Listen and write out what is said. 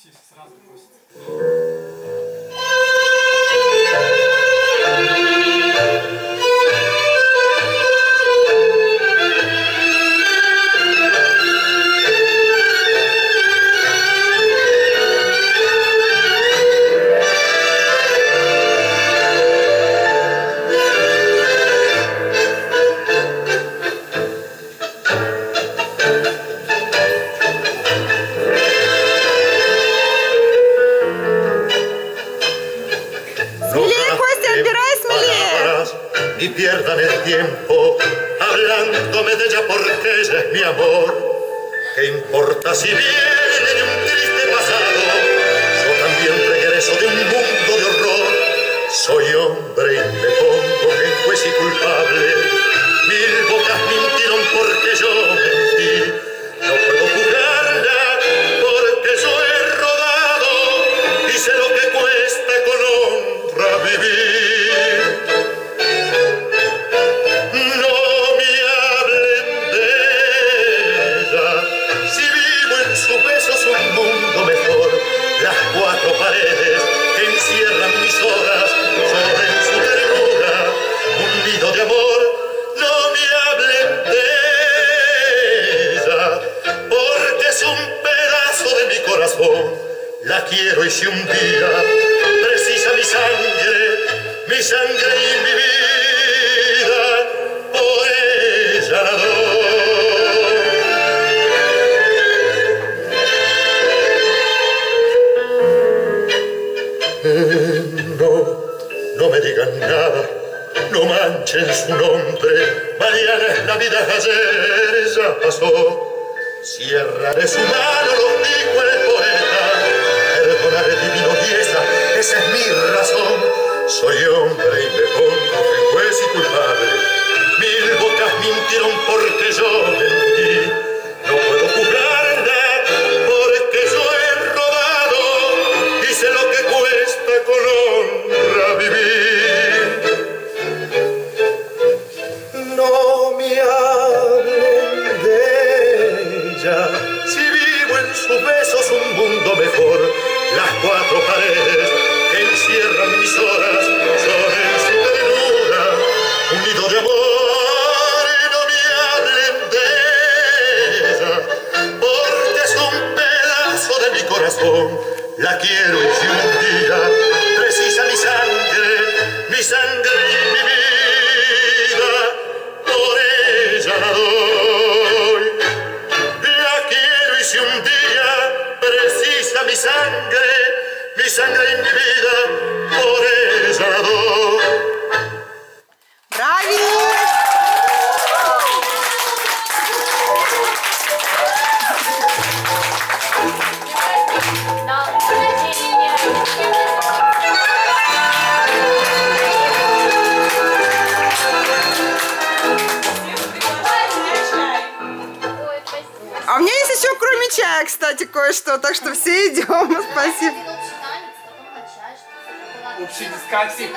Сразу просит. Y pierdan el tiempo hablándome de ella porque ella es mi amor. ¿Qué importa si viene La quiero y si un día precisa mi sangre, mi sangre y mi vida, por ella la. Eh, no, no me digan nada, no manchen su nombre. Mañana es Navidad, ayer ya pasó. Cierraré su mano, lo dijo el poeta. Mejor. Las cuatro paredes que encierran mis horas son en su ternura un nido de amor. Y no me hablen de ella, porque es un pedazo de mi corazón. La quiero mi sangre mi vida, por ella. Брави! А у меня есть еще кроме чая, кстати, кое-что, так что все идем. Спасибо общедискотека.